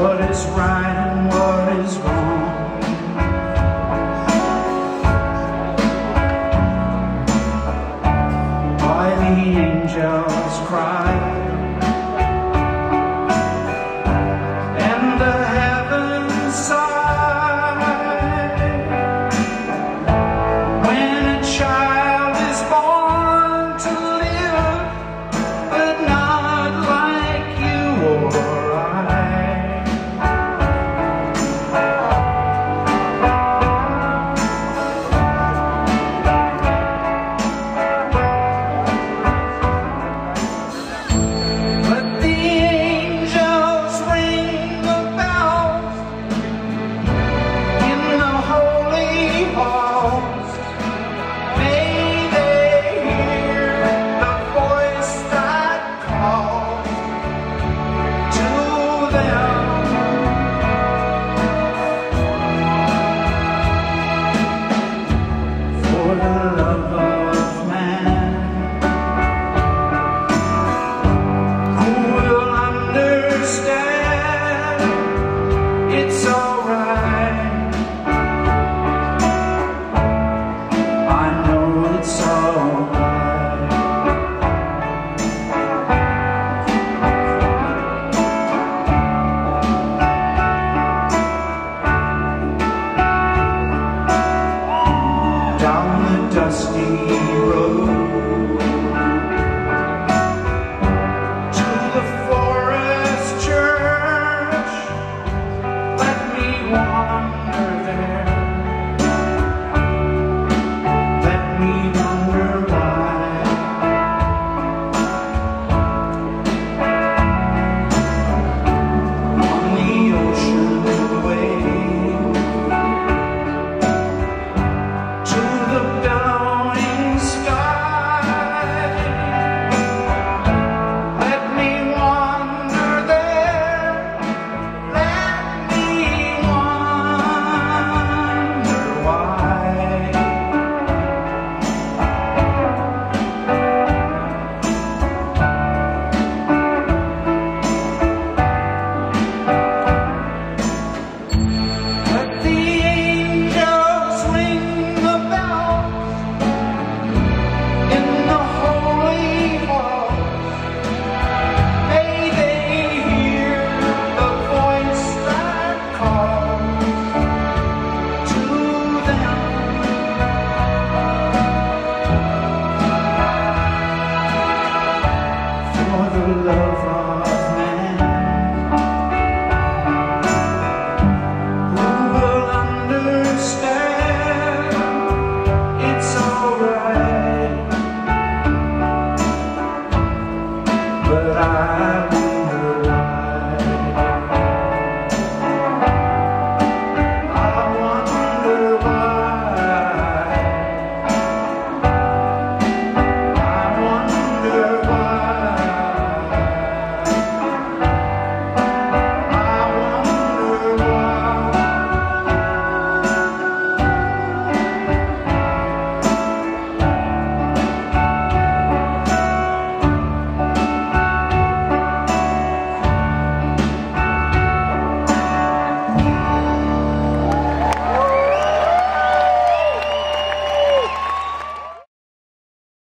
what is right and what is wrong. Why the angels cry. To them. Dusty road